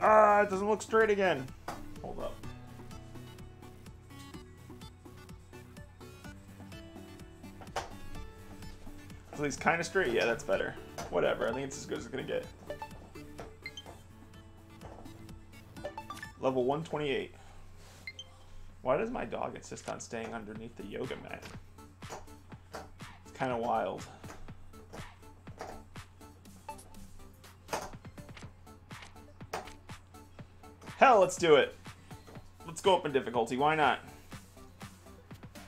Ah, it doesn't look straight again. Hold up. At least kind of straight. Yeah, that's better. Whatever. I think it's as good as it's gonna get. Level 128. Why does my dog insist on staying underneath the yoga mat? It's kind of wild. Hell, let's do it. Let's go up in difficulty. Why not?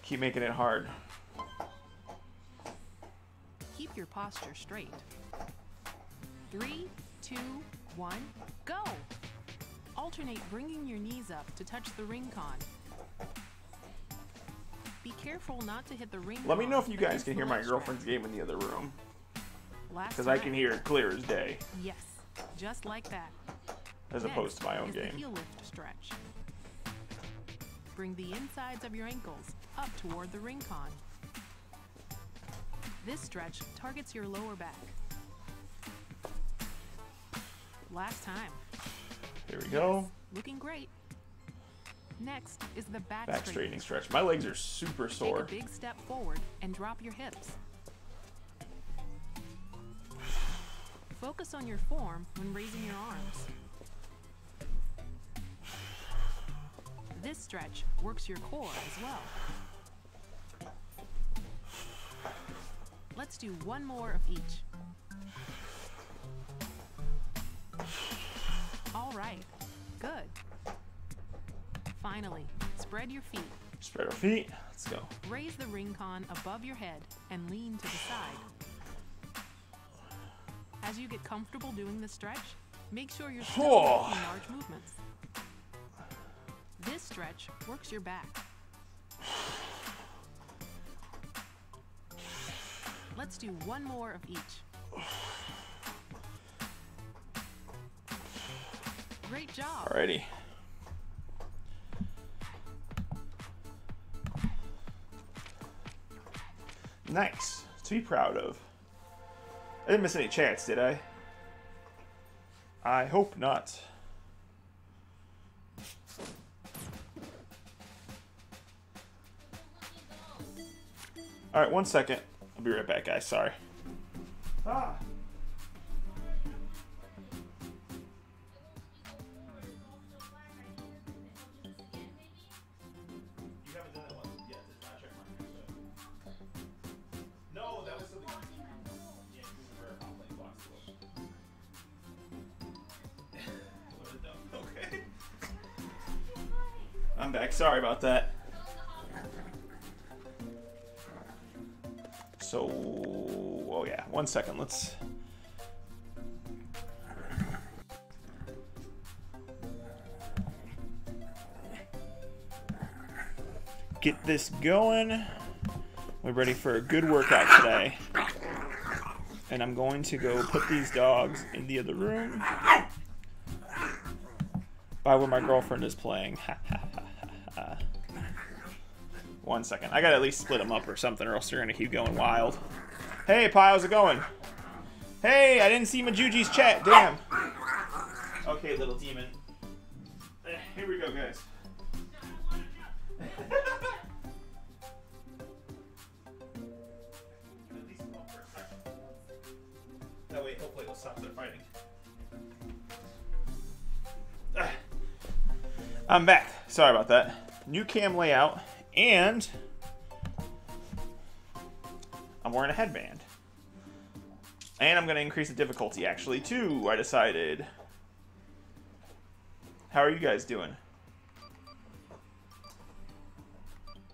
Keep making it hard. Keep your posture straight. Three, two, one, go! Alternate bringing your knees up to touch the ring con. Be careful not to hit the ring Let me know if you guys can hear my girlfriend's game in the other room. Because I can hear it clear as day, Yes, just like that. As opposed to my own game. Heel lift stretch. Bring the insides of your ankles up toward the ring con. This stretch targets your lower back. Last time. Here we go. Looking great. Next is the back, Back straightening stretch. My legs are super sore. Take a big step forward and drop your hips. Focus on your form when raising your arms. This stretch works your core as well. Let's do one more of each. All right, good. Finally, spread your feet. Spread our feet. Let's go. Raise the ring con above your head and lean to the side. As you get comfortable doing the stretch, make sure you're still Oh. making large movements. This stretch works your back. Let's do one more of each. Great job. Alrighty. Nice. To be proud of. I didn't miss any chats, did I? I hope not. Alright, one second. I'll be right back, guys. Sorry. Ah. Get this going. We're ready for a good workout today. And I'm going to go put these dogs in the other room by where my girlfriend is playing. One second. I gotta at least split them up or something, or else they're gonna keep going wild. Hey, Pi, how's it going? Hey, I didn't see Majuji's chat. Damn. Okay, little demon. Eh, Here we go, guys. That way, hopefully, it'll stop their fighting. Ah. I'm back. Sorry about that. New cam layout, and I'm wearing a headband. And I'm going to increase the difficulty, actually, too, I decided. How are you guys doing?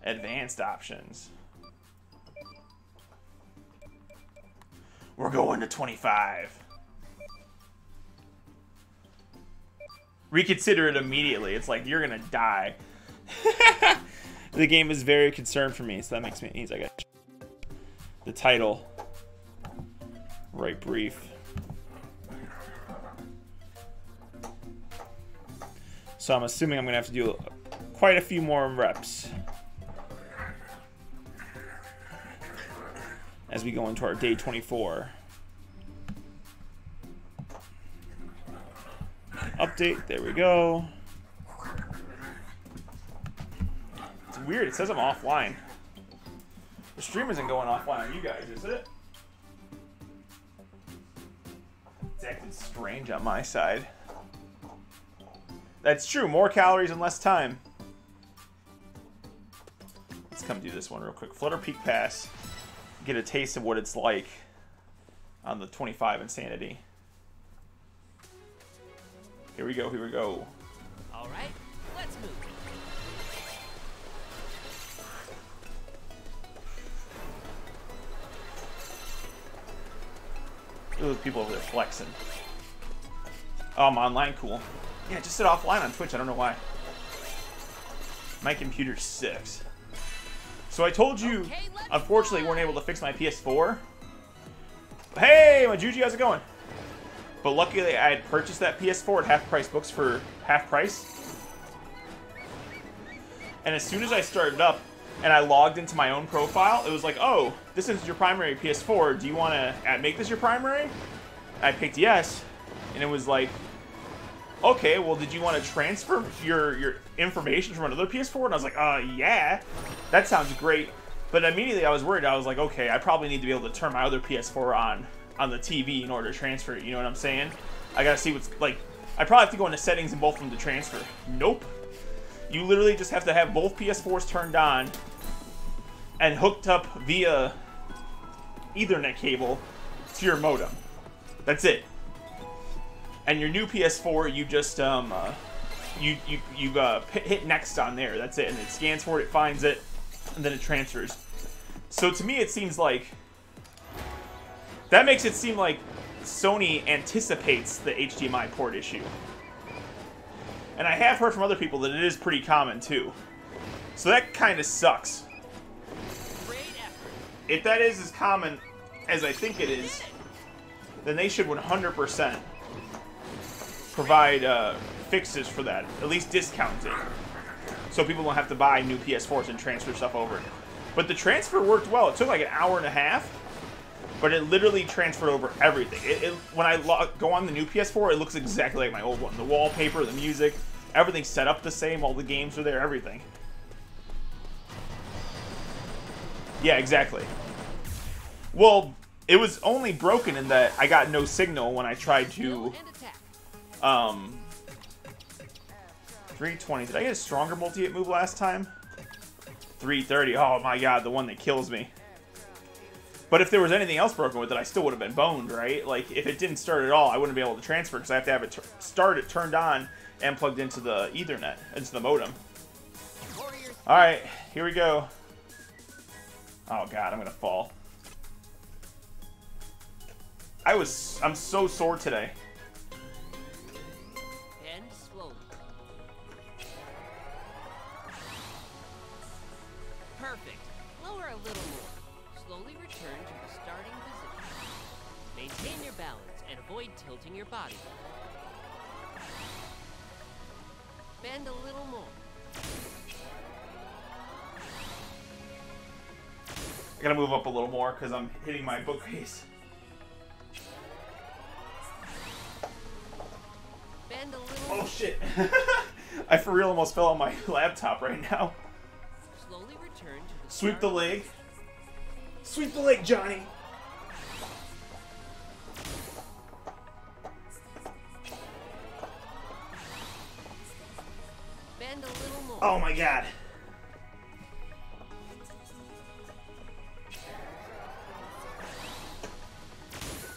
Advanced options. We're going to 25. Reconsider it immediately. It's like you're gonna die. the game is very concerned for me, so that makes me I got the title. Right brief. So I'm assuming I'm gonna have to do quite a few more reps as we go into our day 24. Update. There we go. It's weird. It says I'm offline. The stream isn't going offline on you guys, is it? It's acting strange on my side. That's true. More calories and less time. Let's come do this one real quick. Flutter Peak Pass. Get a taste of what it's like on the 25 Insanity. Here we go, here we go. All right, let's move. Those people over there flexing. Oh, I'm online, cool. Yeah, just sit offline on Twitch, I don't know why. My computer sucks. So I told you, Okay, unfortunately, weren't able to fix my PS4. Hey, my Juju, how's it going? But luckily, I had purchased that PS4 at half price books for half price. And as soon as I started up and I logged into my own profile, it was like, oh, this is your primary PS4. Do you want to make this your primary? I picked yes. And it was like, okay, well, did you want to transfer your, your information from another PS4? And I was like, uh, yeah. That sounds great. But immediately I was worried. I was like, okay, I probably need to be able to turn my other PS4 on on the TV in order to transfer it. You know what I'm saying? I gotta see what's like. I probably have to go into settings in both of them to transfer. Nope. You literally just have to have both PS4s turned on and hooked up via Ethernet cable to your modem. That's it. And your new PS4, you just um, uh, you you you uh, hit next on there. That's it, and it scans for it, it finds it, and then it transfers. So to me, it seems like that makes it seem like Sony anticipates the HDMI port issue. And I have heard from other people that it is pretty common too. So that kind of sucks. If that is as common as I think it is, then they should 100% provide uh, fixes for that. At least discount it. So people don't have to buy new PS4s and transfer stuff over. But the transfer worked well. It took like an hour and a half, but it literally transferred over everything. It, it, when I go on the new PS4, it looks exactly like my old one. The wallpaper, the music, everything's set up the same. All the games are there, everything. Yeah, exactly. Well, it was only broken in that I got no signal when I tried to um 320. Did I get a stronger multi-hit move last time? 330. Oh my god, the one that kills me. But if there was anything else broken with it, I still would have been boned, right? Like, if it didn't start at all, I wouldn't be able to transfer because I have to have it start it turned on and plugged into the Ethernet, into the modem. Alright, here we go. Oh god, I'm gonna fall. I was, I'm so sore today. Bend slowly. Perfect. Lower a little more. Slowly return to the starting position. Maintain your balance and avoid tilting your body. Bend a little more. I gotta move up a little more because I'm hitting my bookcase. Bend a little Oh shit! I for real almost fell on my laptop right now. Slowly return to the Sweep the leg. Sweep the leg, Johnny. Bend a little more. Oh my god.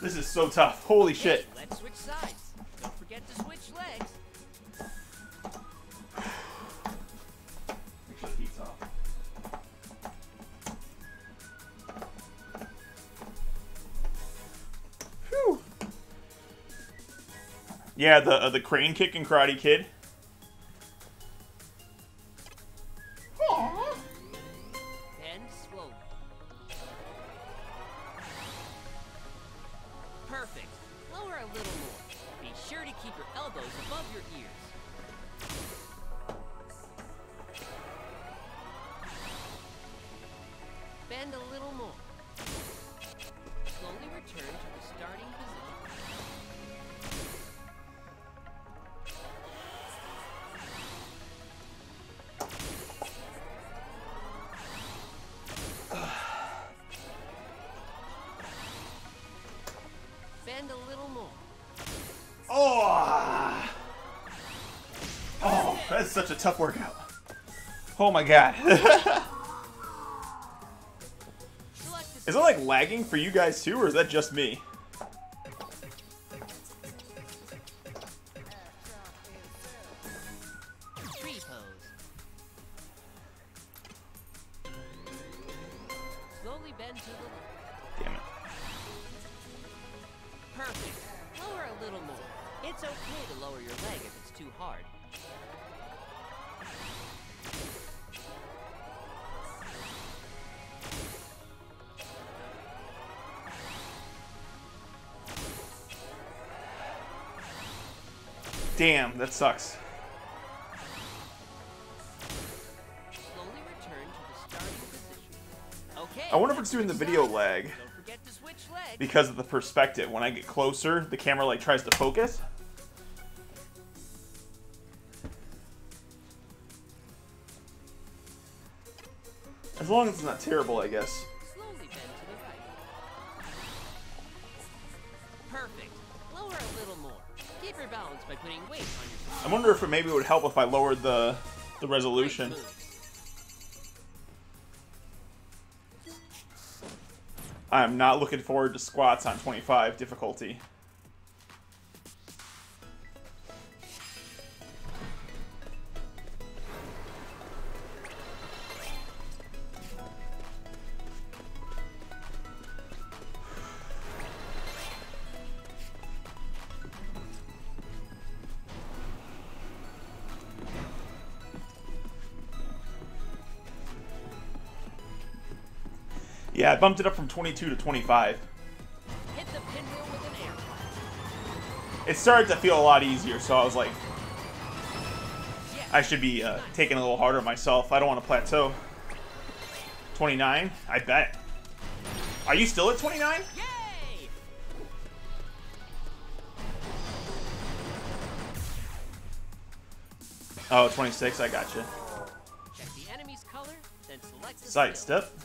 This is so tough. Holy shit. Let's switch sides. Don't forget to switch legs. Make sure the heat's off. Whew. Yeah, the uh, the crane kick and Karate Kid. Tough workout. Oh my god. is it like lagging for you guys too, or is that just me? Damn, that sucks. I wonder if it's doing the video lag because of the perspective. When I get closer, the camera like tries to focus. As long as it's not terrible, I guess. I wonder if it maybe it would help if I lowered the the resolution. I am not looking forward to squats on 25 difficulty. Yeah, I bumped it up from 22 to 25. Hit the pinwheel with an air. It started to feel a lot easier, so I was like, I should be uh, taking a little harder myself. I don't want to plateau. 29? I bet. Are you still at 29? Yay! Oh, 26, I got you. Check the enemy's color, then select the skill. Sidestep.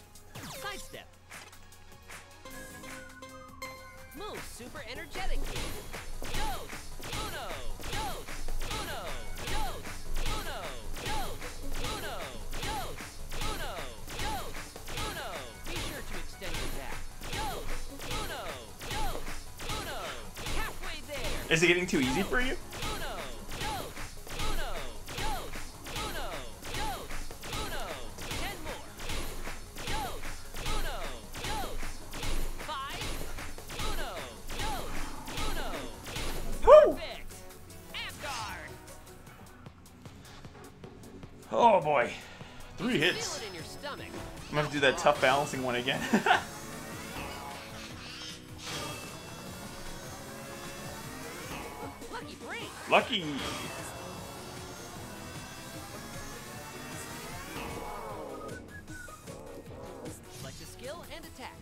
Super energetic here. Dos, uno, dos, uno, dos, uno, dos, uno, dos, uno, dos, uno. Be sure to extend your back. Dos, uno, dos, uno. Halfway there. Is it getting too easy for you? Tough balancing one again. Lucky Select a skill and attack.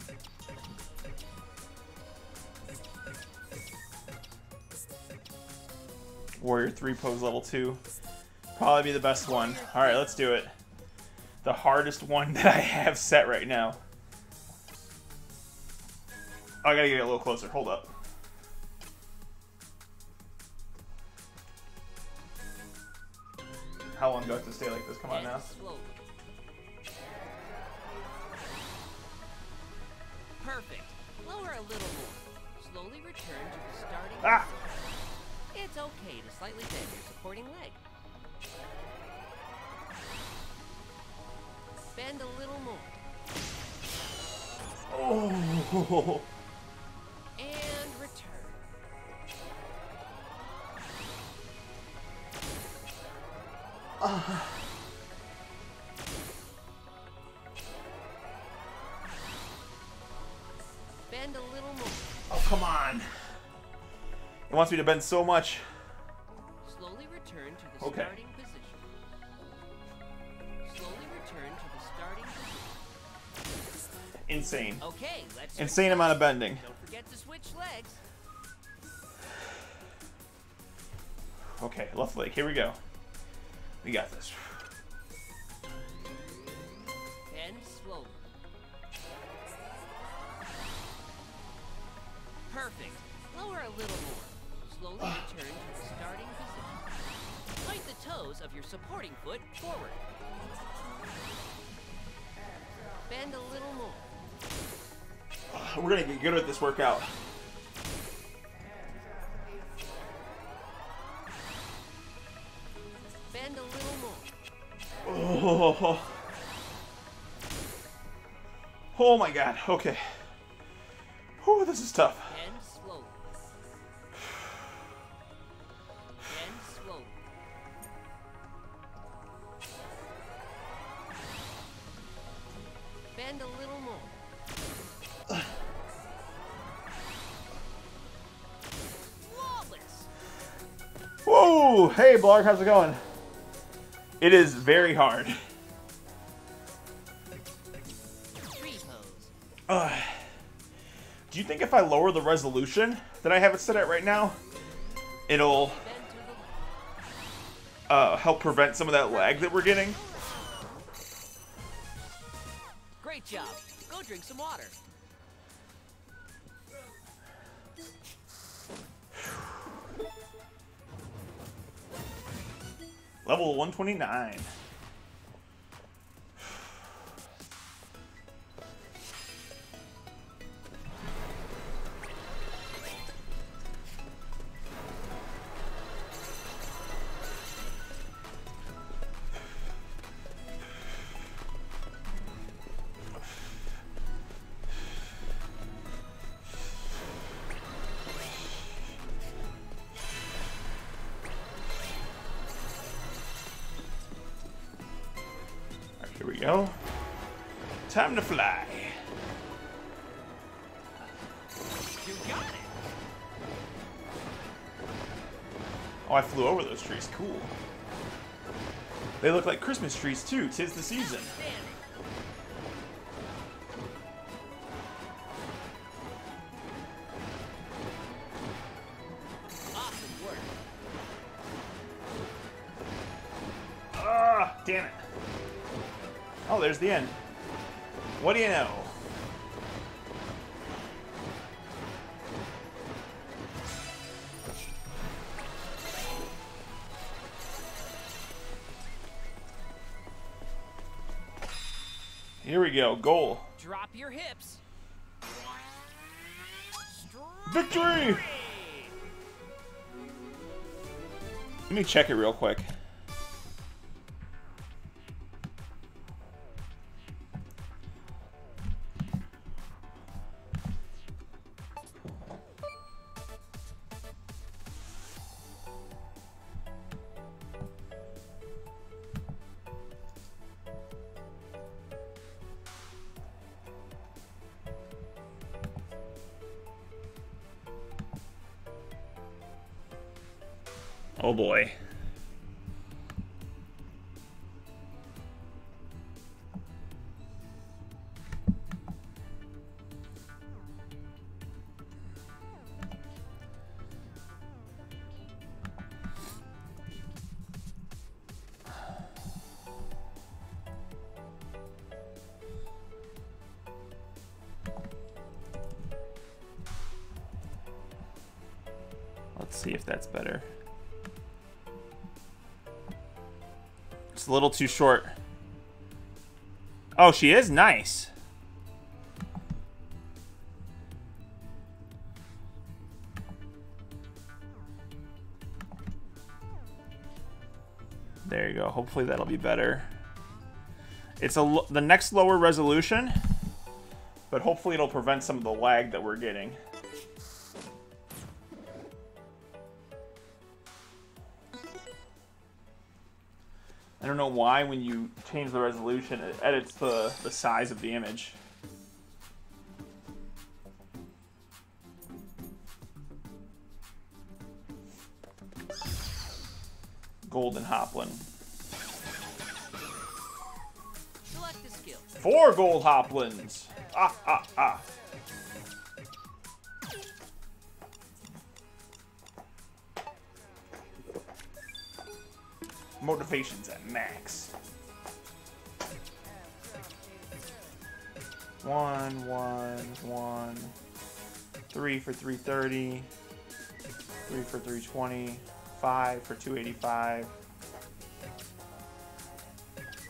Warrior 3 pose level 2. Probably be the best one. Alright, let's do it. The hardest one that I have set right now. I gotta get a little closer. Hold up. How long do I have to stay like this? Come on now. Bend a little more. Oh, come on. It wants me to bend so much. Slowly return to the Okay. starting position. Slowly return to the starting position. Insane. Okay, let's. Insane amount of bending. Don't forget to switch legs. Okay, left leg. Here we go. We got this. Bend slowly. Perfect. Lower a little more. slowly ah. return to the starting position. Point the toes of your supporting foot forward. Bend a little more. We're gonna get good at this workout. Oh. Oh my god. Okay. Oh, this is tough. Bend slowly. Bend slowly. Bend a little more. Flawless. Whoa! Hey, Blarg, how's it going? It is very hard. Uh, do you think if I lower the resolution that I have it set at right now, it'll Bend to the uh, help prevent some of that lag that we're getting? Great job. Go drink some water. Level 129. Trees. Cool. They look like Christmas trees too. Tis the season. Awesome. Ah, damn it. Oh, there's the end. What do you know? Your hips. Victory! Let me check it real quick. Oh boy. Little too short. Oh, she is nice. There you go. Hopefully that'll be better. It's a the next lower resolution, but hopefully it'll prevent some of the lag that we're getting. Why when you change the resolution, it edits the, the size of the image. Golden Hoplin. Select a skill. Four gold Hoplins! Ah, ah, ah. Motivation's at max. One, one, one. Three for 330. Three for 320. Five for 285.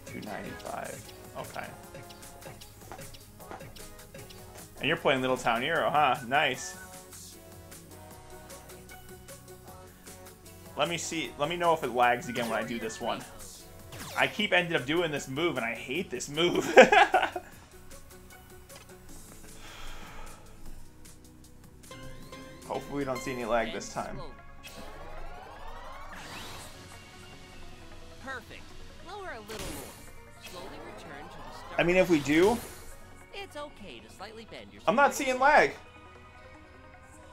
295. Okay. And you're playing Little Town Hero, huh? Nice. Let me see. Let me know if it lags again when I do this one. I keep ending up doing this move, and I hate this move. Hopefully we don't see any lag this time. Perfect. Lower a little more. Slowly return to the start. I mean, if we do, it's okay to slightly bend your. I'm not seeing lag.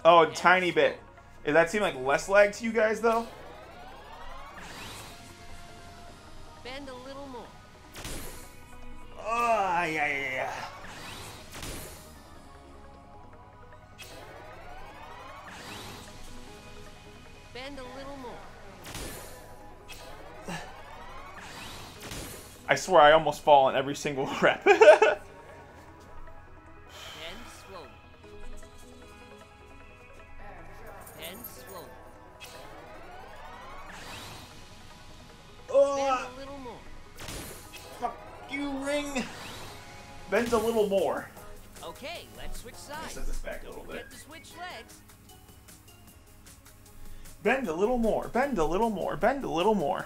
Oh, a tiny bit. Does that seem like less lag to you guys, though? Bend a little more. Oh, yeah, yeah, yeah. Bend a little more. I swear I almost fall on every single rep. Bend a little more. Bend a little more. Bend a little more.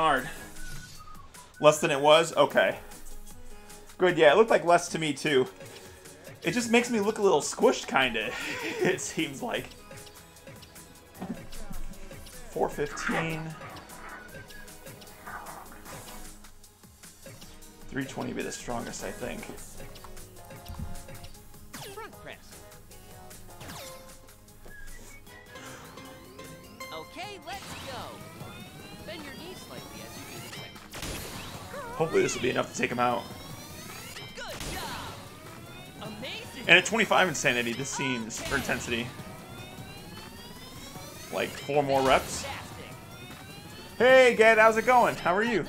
Hard. Less than it was? Okay. Good, yeah, it looked like less to me too. It just makes me look a little squished, kinda. it seems like. 415. 320 be the strongest, I think. Hopefully this will be enough to take him out. Good job! Amazing! And at 25 insanity, this seems, for intensity, like four more reps. Hey, Gad, how's it going? How are you?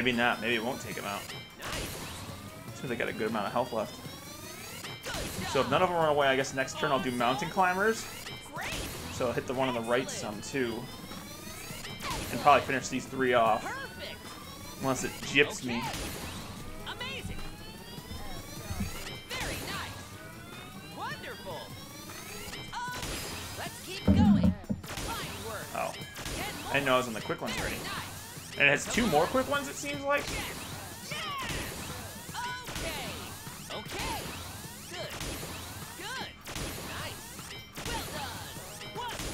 Maybe not. Maybe it won't take him out. Seems they got a good amount of health left. So if none of them run away, I guess next turn I'll do mountain climbers. So I'll hit the one on the right some too. And probably finish these three off. Unless it gyps me. Okay. Amazing! Very nice! Wonderful! Oh, let's keep going! Fine work! Oh. I didn't know I was on the quick ones already. And it has two more quick ones, it seems like?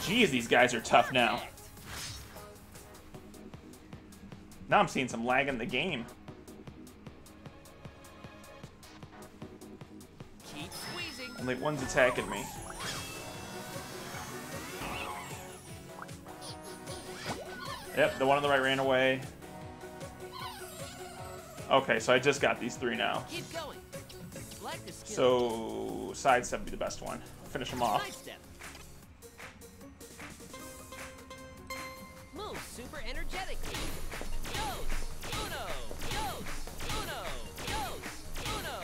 Jeez, these guys are tough now. Now I'm seeing some lag in the game. Only one's attacking me. Yep, the one on the right ran away. Okay, so I just got these three now. Keep going. Like the. So, sidestep would be the best one. Finish them off. Sidestep. Move super energetically. Uno, uno, uno, uno,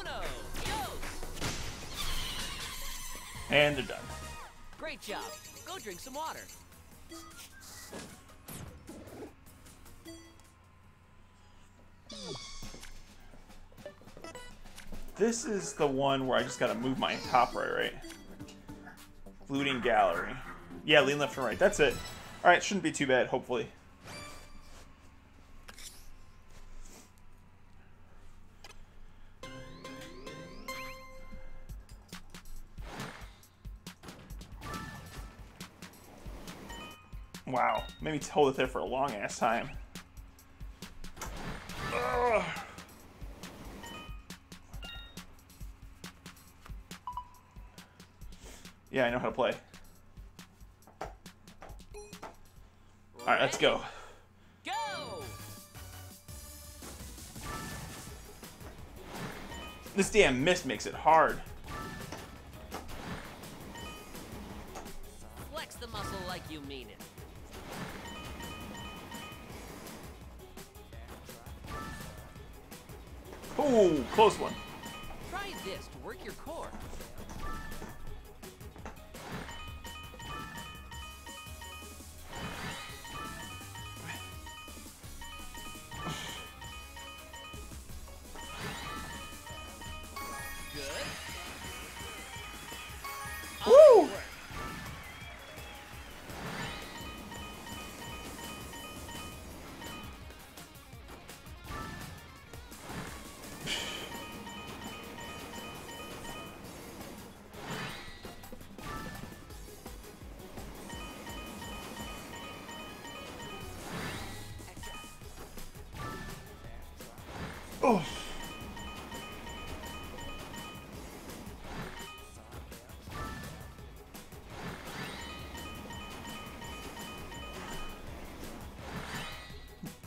uno. And they're done. Great job drink some water. This is the one where I just gotta move my top right, right? Looting gallery. Yeah, lean left and right. That's it. Alright, shouldn't be too bad, hopefully. Made me hold it there for a long ass time. Ugh. Yeah, I know how to play. Alright, let's go. Go! This damn mist makes it hard. Close one. Try this to work your core.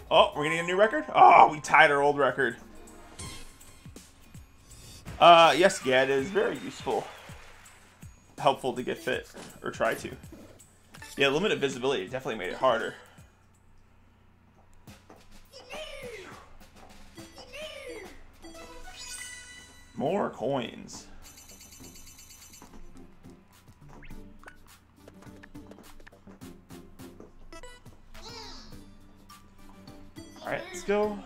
Oh, we're gonna get a new record? Oh, we tied our old record. Uh, yes, yeah, it is very useful. Helpful to get fit, or try to. Yeah, limited visibility definitely made it harder. More coins. Alright, let's go.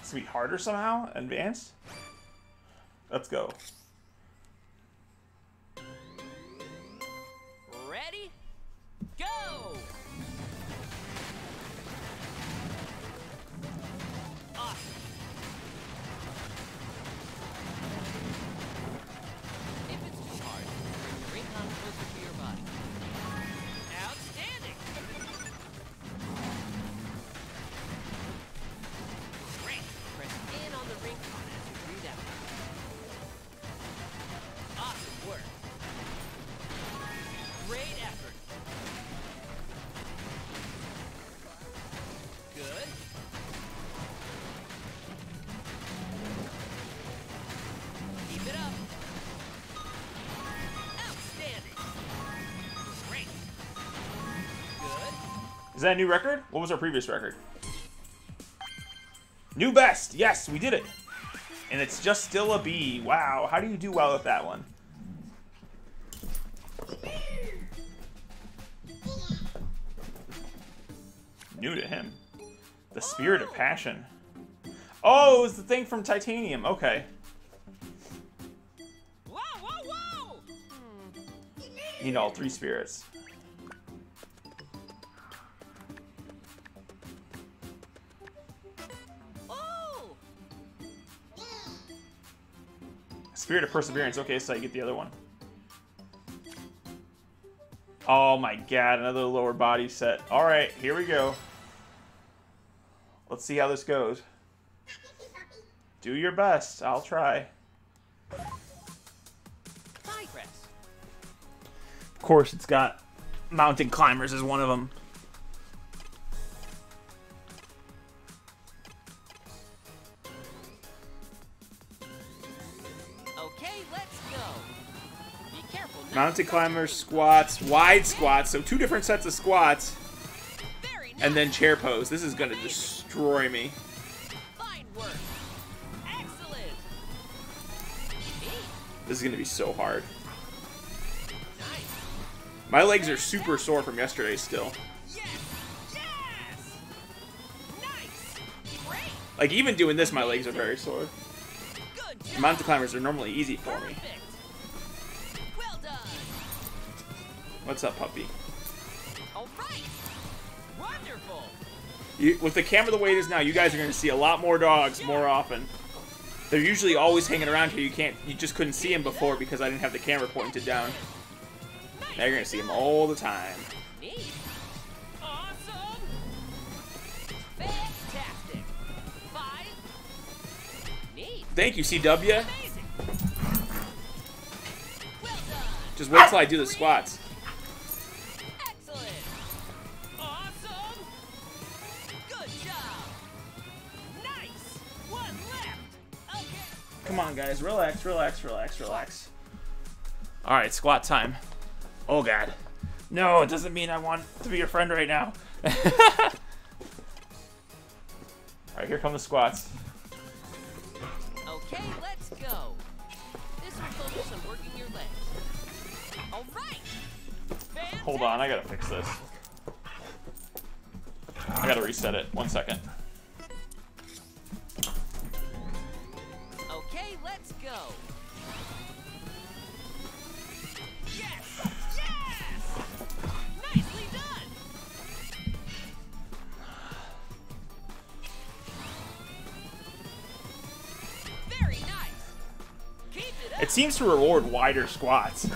It's gonna be harder somehow? Advanced? Let's go. Is that a new record? What was our previous record? New best! Yes, we did it! And it's just still a B. Wow, how do you do well with that one? New to him. The Spirit of Passion. Oh, it was the thing from Titanium. Okay. Need all three spirits. Spirit of Perseverance. Okay, so I get the other one. Oh my god, another lower body set. Alright, here we go. Let's see how this goes. Do your best. I'll try. Of course, it's got mountain climbers as one of them. Mountain to climbers, squats, wide squats. So two different sets of squats. And then chair pose. This is gonna destroy me. This is gonna be so hard. My legs are super sore from yesterday still. Like even doing this, my legs are very sore. Mountain climbers are normally easy for me. What's up, puppy? All right. Wonderful. You, with the camera the way it is now, you guys are going to see a lot more dogs more often. They're usually always hanging around here. You can't, you just couldn't see them before because I didn't have the camera pointed down. Now you're going to see them all the time. Neat. Awesome. Fantastic. Five. Neat. Thank you, CW. Amazing. Well done. Just wait till I do the squats. On, guys. Relax, relax, relax, relax. All right, squat time. Oh, God. No, it doesn't mean I want to be your friend right now. All right, here come the squats. Okay, let's go. This will focus on working your legs. All right. Fantastic. Hold on, I gotta fix this. I gotta reset it. One second. Seems to reward wider squats.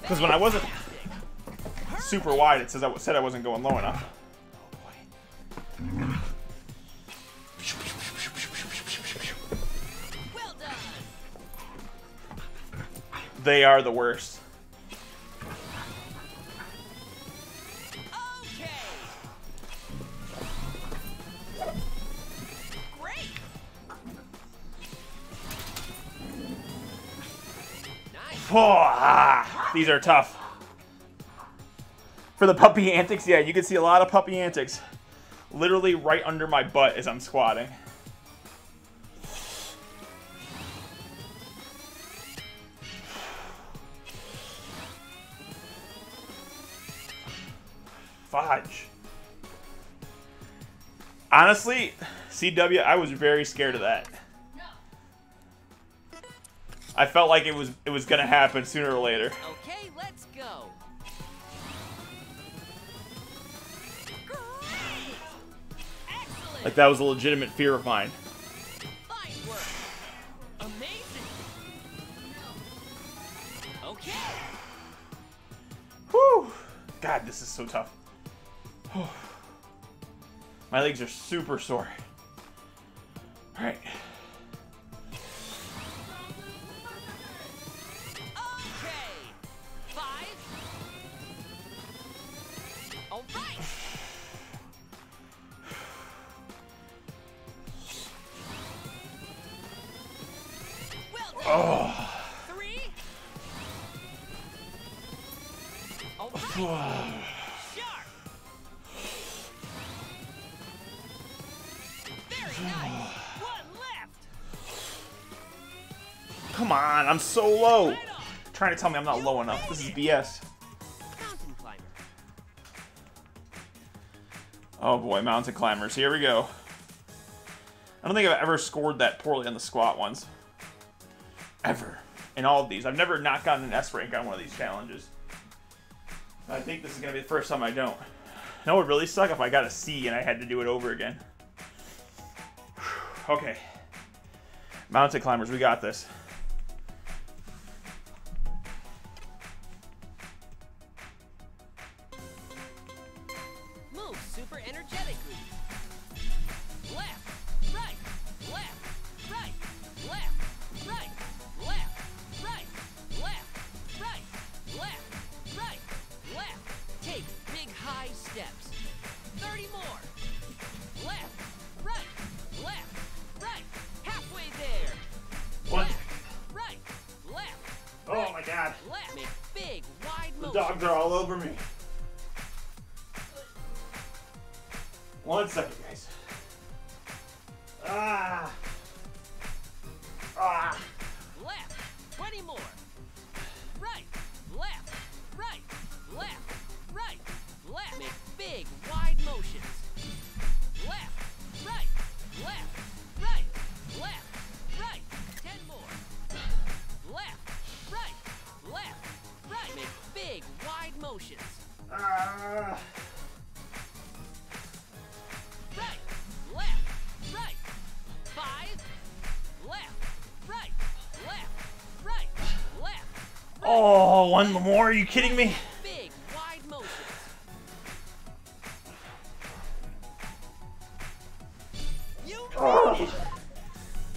Because when I wasn't super wide, it says I said I wasn't going low enough. They are the worst. These are tough. For the puppy antics, yeah, you can see a lot of puppy antics. Literally right under my butt as I'm squatting. Fudge. Honestly, CW, I was very scared of that. I felt like it was it was gonna happen sooner or later. Like that was a legitimate fear of mine. Okay. Whew. God, this is so tough. My legs are super sore. I'm so low. Trying to tell me I'm not low enough. This is BS. Oh boy, mountain climbers. Here we go. I don't think I've ever scored that poorly on the squat ones. Ever. In all of these. I've never not gotten an S rank on one of these challenges. I think this is going to be the first time I don't. It would really suck if I got a C and I had to do it over again. Okay. Mountain climbers, we got this. Energetically. Left, one more? Are you kidding me? Oh,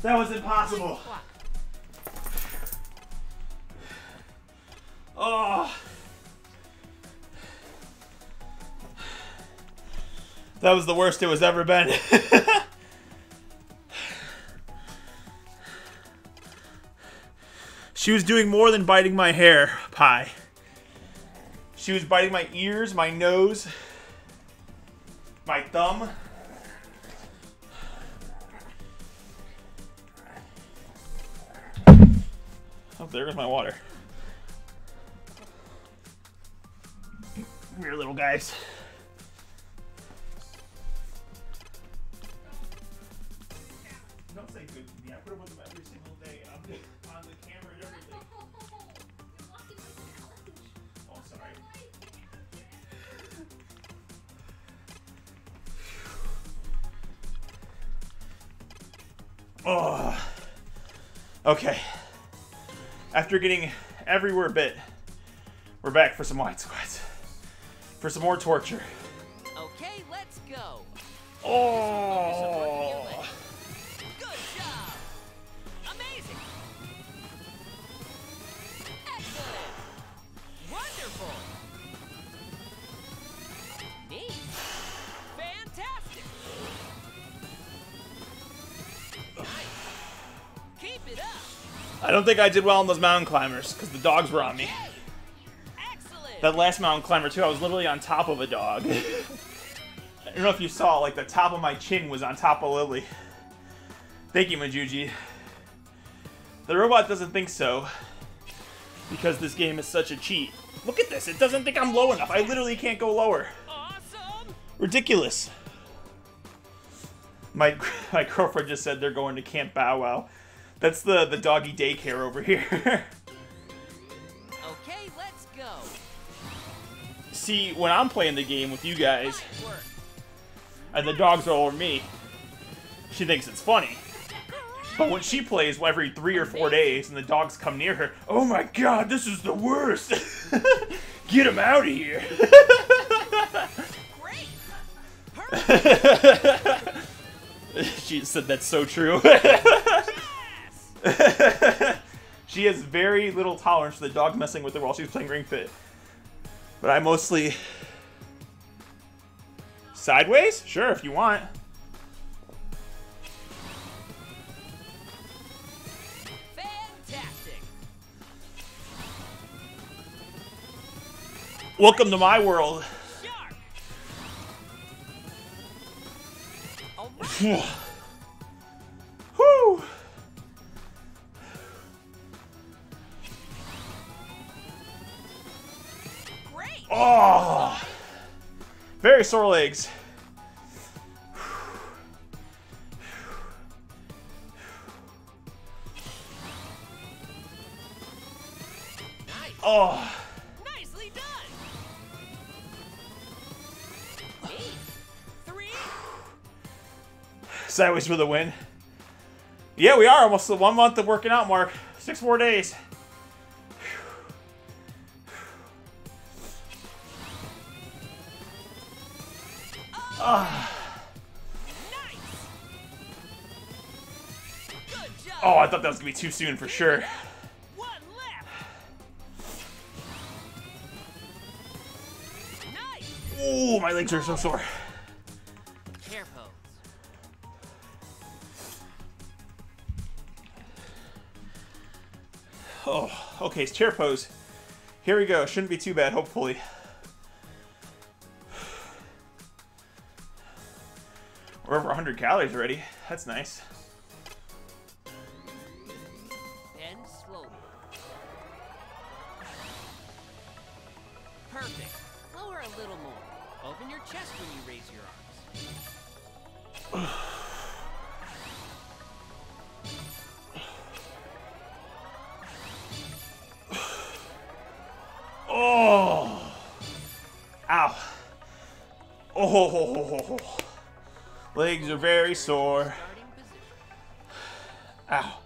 that was impossible. Oh. That was the worst it was ever been. she was doing more than biting my hair, Pie. She was biting my ears, my nose, my thumb. Oh, there goes my water. Here, little guys. Oh. Okay. After getting everywhere bit, we're back for some wide squats. For some more torture. Okay, let's go. Oh. I don't think I did well on those mountain climbers because the dogs were on me. Excellent. That last mountain climber too, I was literally on top of a dog. I don't know if you saw, like the top of my chin was on top of Lily. Thank you, Majuji. The robot doesn't think so because this game is such a cheat. Look at this, it doesn't think I'm low enough. I literally can't go lower. awesome. Ridiculous. My my girlfriend just said they're going to Camp Bow Wow. That's the the doggy daycare over here. Okay, let's go. See, when I'm playing the game with you guys, and the dogs are over me, she thinks it's funny. But when she plays every three or four days and the dogs come near her, oh my god, this is the worst! Get him out of here! She said that's so true. She has very little tolerance for the dog messing with her while she's playing Ring Fit. But I mostly. Sideways? Sure, if you want. Fantastic. Welcome to my world. Sharp. All right. Whew. Oh, very sore legs. Nice. Oh, Nicely done. Eight. Three. sideways for the win. Yeah, we are almost the one month of working out, Mark. Six more days. Nice. Oh, I thought that was gonna be too soon for sure. Ooh, my legs are so sore. Oh, okay, it's chair pose. Here we go. Shouldn't be too bad, hopefully. 100 calories already. That's nice. Very sore. Ow.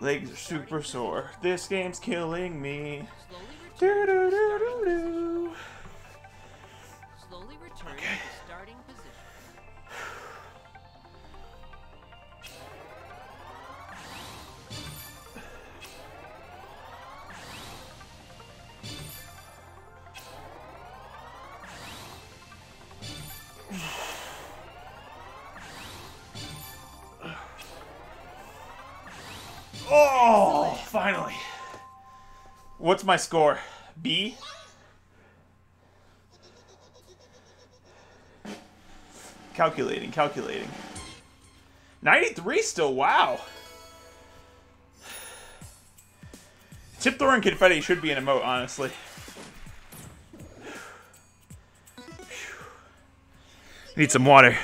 Legs are super sore. This game's killing me. My score? B? Calculating, calculating. 93 still, wow. Tipp throwing confetti should be an emote, honestly. Need some water.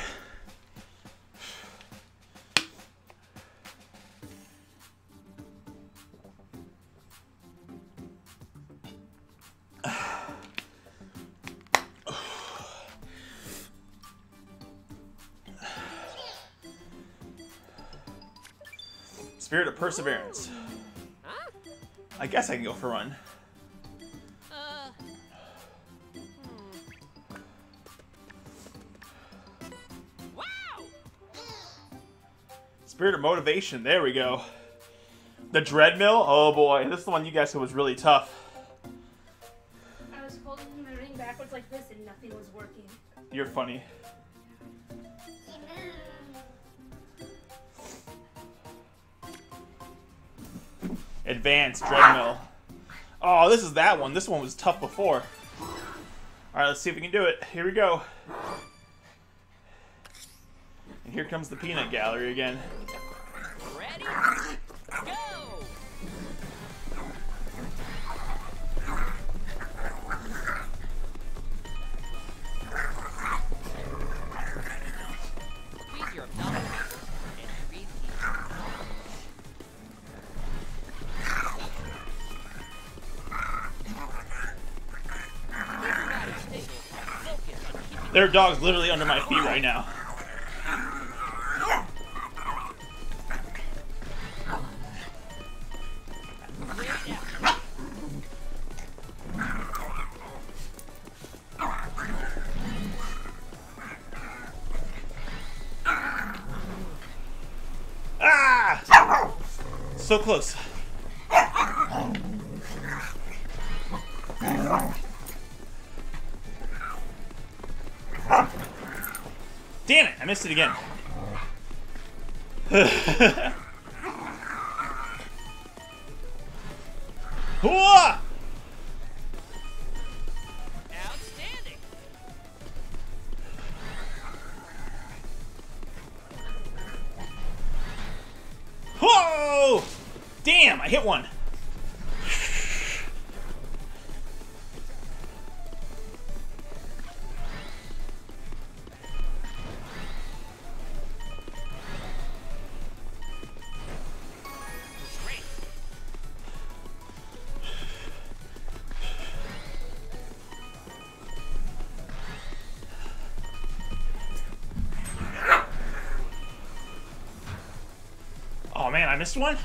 Spirit of perseverance. I guess I can go for a run. Wow! Spirit of motivation. There we go. The dread mill. Oh boy, this is the one you guys said was really tough. I was holding my ring backwards like this and nothing was working. You're funny. Dreadmill. Oh, this is that one. This one was tough before. Alright, let's see if we can do it. Here we go. And here comes the peanut gallery again. Are dogs literally under my feet right now. Ah! So close. Damn it, I missed it again. Hooah! One?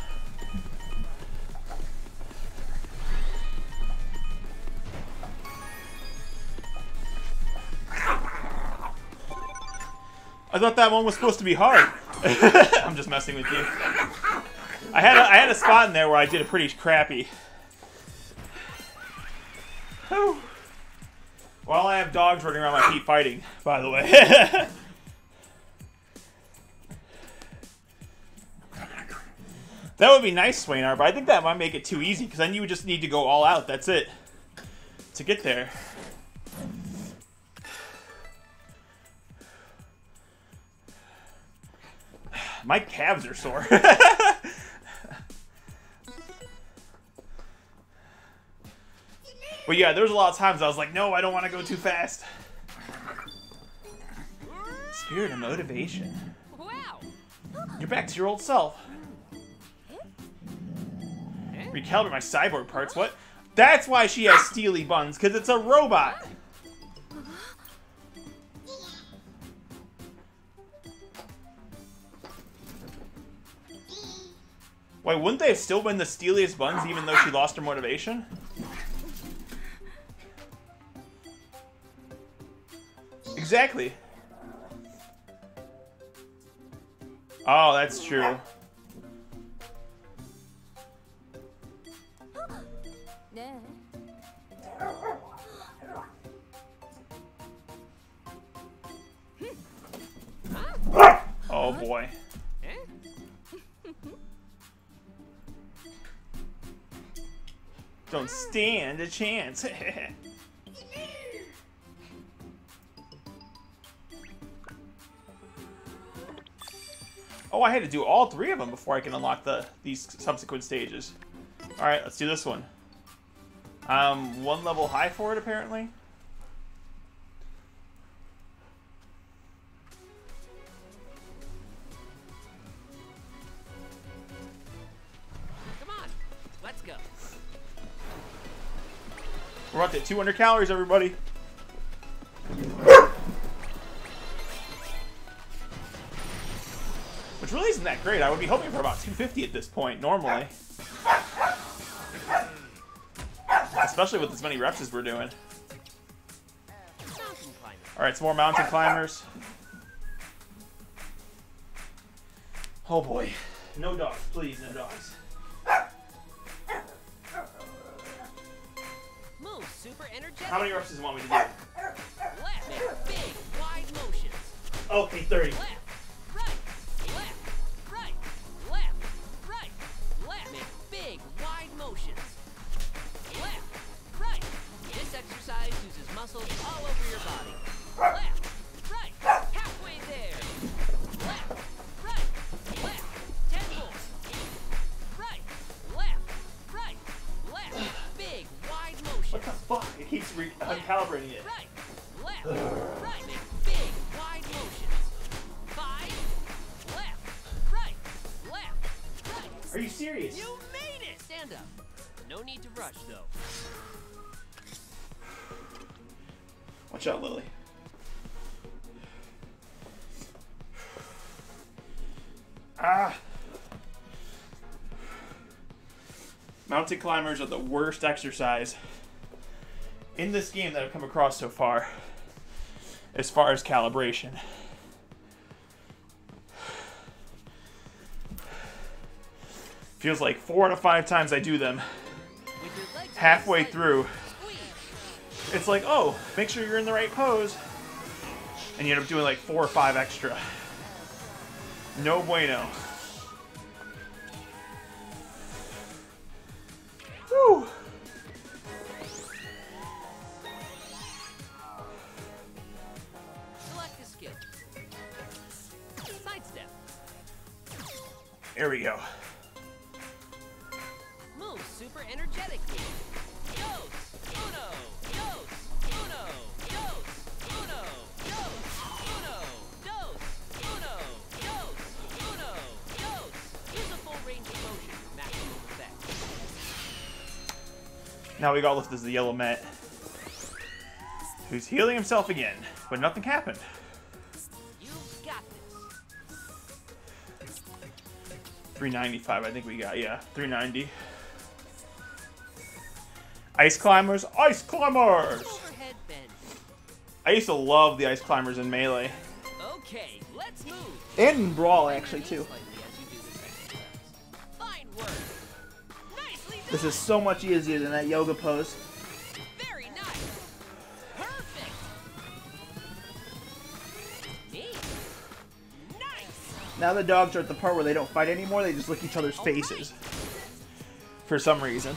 I thought that one was supposed to be hard. I'm just messing with you. I had a, I had a spot in there where I did a pretty crappy. Whew. Well, I have dogs running around my feet fighting, by the way. That would be nice, Swainar, but I think that might make it too easy, because then you would just need to go all out, that's it. To get there. My calves are sore. but yeah, there was a lot of times I was like, no, I don't want to go too fast. Spirit of motivation. Wow. You're back to your old self. Recalibrate my cyborg parts. What? That's why she has steely buns, because it's a robot. Why, wouldn't they have still been the steeliest buns even though she lost her motivation? Exactly. Oh, that's true. Oh boy. Don't stand a chance. oh, I had to do all three of them before I can unlock the these subsequent stages. All right, let's do this one. Um, one level high for it apparently. We're up to 200 calories, everybody. Which really isn't that great. I would be hoping for about 250 at this point, normally. Especially with as many reps as we're doing. Alright, some more mountain climbers. Oh boy. No dogs, please, no dogs. Super energetic. How many reps does he want me to do? Left. Big, wide motions. Okay, 30. Left. Right. Left. Right. Left. Right. Left. Big, wide motions. Left. Right. This exercise uses muscles all over your body. Left. Re- uncalibrating it. Right, left, right, big, wide motions. Five, left, right, left, right. Are you serious? You made it! Stand up. No need to rush, though. Watch out, Lily. Ah. Mountain climbers are the worst exercise in this game that I've come across so far, as far as calibration. Feels like four out of five times I do them, Halfway through. It's like, oh, make sure you're in the right pose. And you end up doing like four or five extra. No bueno. There we go. Move super energetically. Dos, uno, dos, uno, dos, uno, dos, uno, dos, uno, dos, uno, dos. Use a full range of motion for maximum effect. Now we got left as the yellow Met, who's healing himself again, but nothing happened. 395, I think we got, yeah, 390. Ice climbers, ice climbers! I used to love the ice climbers in Melee. Okay, let's move. And in Brawl, actually, too. Slightly as you do this exercise. Fine work. Nicely done. This is so much easier than that yoga pose. Now the dogs are at the part where they don't fight anymore, they just lick each other's faces. For some reason.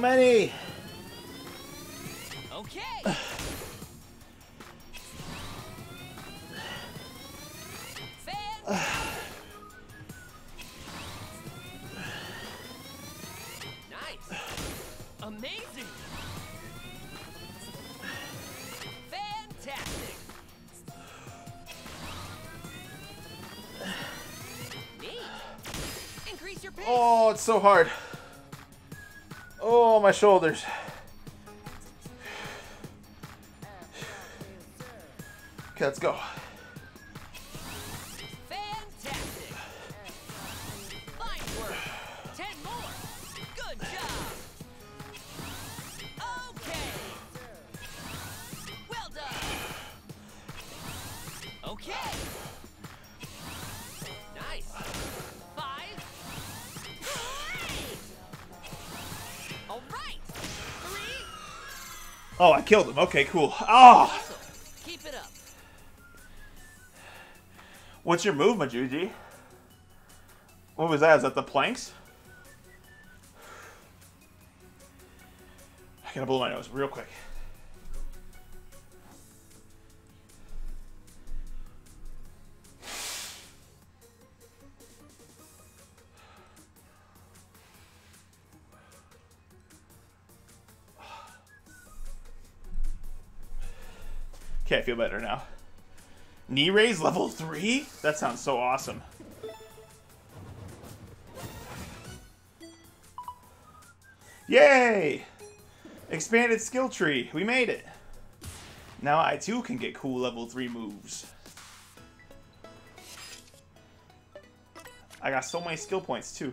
many! Okay. Amazing! Fantastic! Neat! Increase your pace! Oh, it's so hard. Oh, my shoulders. Okay, let's go. Killed him. Okay, cool. Oh, Keep it up. what's your move, Majuji? What was that? Is that the planks? I gotta blow my nose real quick. Feel better now. Knee raise level 3? That sounds so awesome. Yay! Expanded skill tree. We made it. Now I too can get cool level 3 moves. I got so many skill points too.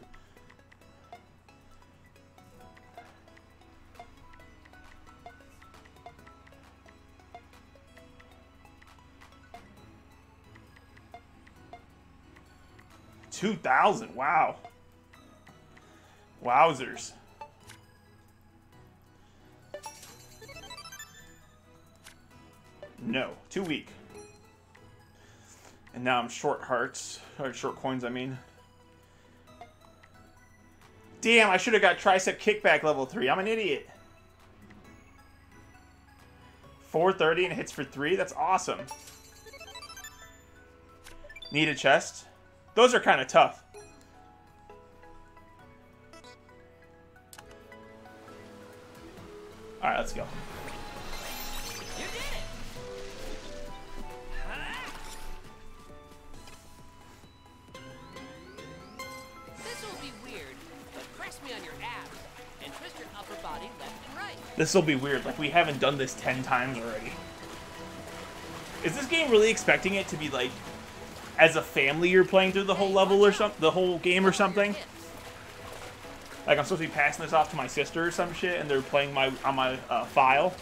Two thousand. Wow. Wowzers. No, too weak. And now I'm short hearts, or short coins, I mean. Damn, I should have got tricep kickback level 3. I'm an idiot. 430 and hits for 3? That's awesome. Need a chest? Those are kind of tough. Alright, let's go. This will be weird. Like, we haven't done this 10 times already. Is this game really expecting it to be, like, as a family you're playing through the whole level or something? The whole game or something? Like, I'm supposed to be passing this off to my sister or some shit, and they're playing my on my uh, file?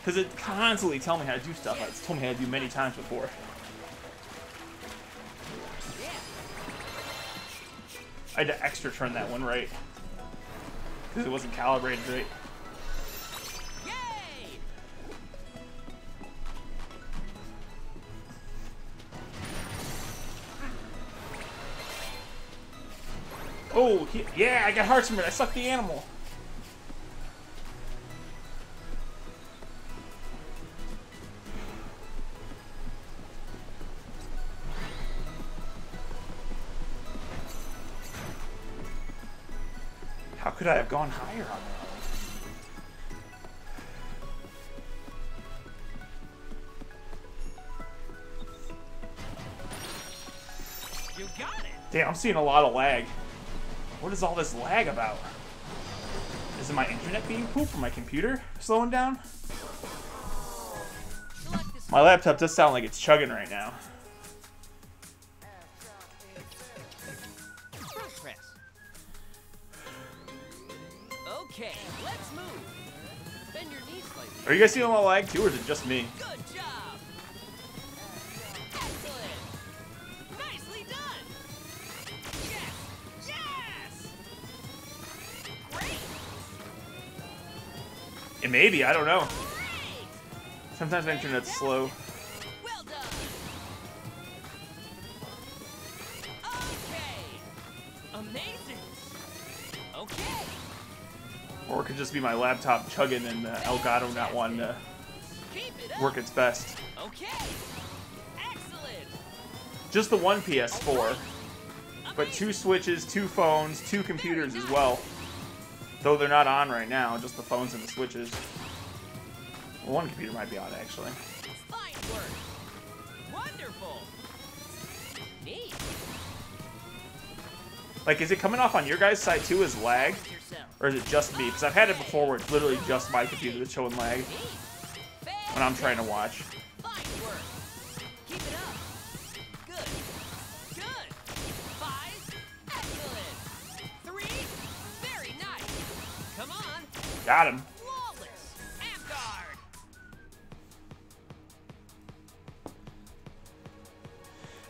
Because it constantly tell me how to do stuff. It's told me how to do many times before. I had to extra turn that one right. Because it wasn't calibrated right. Oh, he- yeah, I got heart it. I sucked the animal. How could I have gone higher on that? You got it. Damn, I'm seeing a lot of lag. What is all this lag about? Is it my internet being poop or my computer slowing down? My laptop does sound like it's chugging right now. Okay, let's move. Bend your knees slightly. Are you guys seeing a lot lag too, or is it just me? It may I don't know. Sometimes my internet's slow. Or it could just be my laptop chugging and uh, Elgato not wanting to work its best. Just the one PS4, but two Switches, two phones, two computers as well. Though they're not on right now, just the phones and the Switches. Well, one computer might be on actually. Fine work. Wonderful. Neat. Like, is it coming off on your guys' side too as lag? Or is it just me? Because I've had it before where it's literally just my computer that's showing lag when I'm trying to watch. Got him.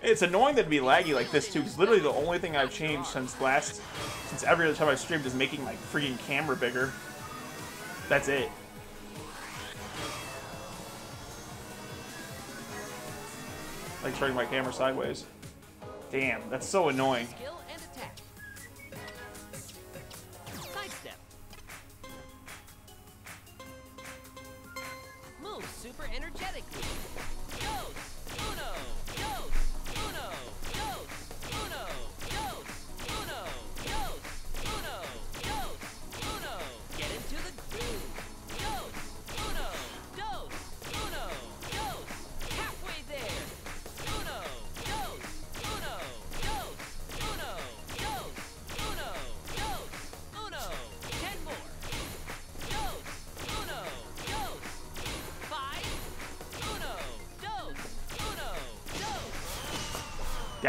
It's annoying that it'd be laggy like this too, because literally the only thing I've changed since last, since every other time I've streamed is making my freaking camera bigger. That's it. Like turning my camera sideways. Damn, that's so annoying.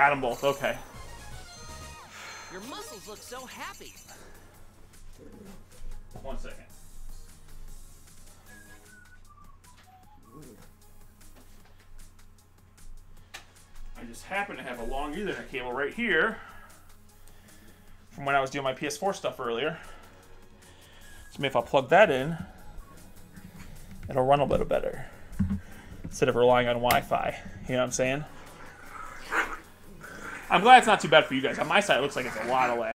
Got them both, okay. Your muscles look so happy. One second. I just happen to have a long Ethernet cable right here from when I was doing my PS4 stuff earlier. So maybe if I plug that in, it'll run a little better instead of relying on Wi-Fi. You know what I'm saying? I'm glad it's not too bad for you guys. On my side, it looks like it's a lot of lag.